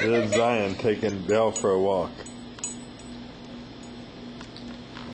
There's Zion taking Belle for a walk.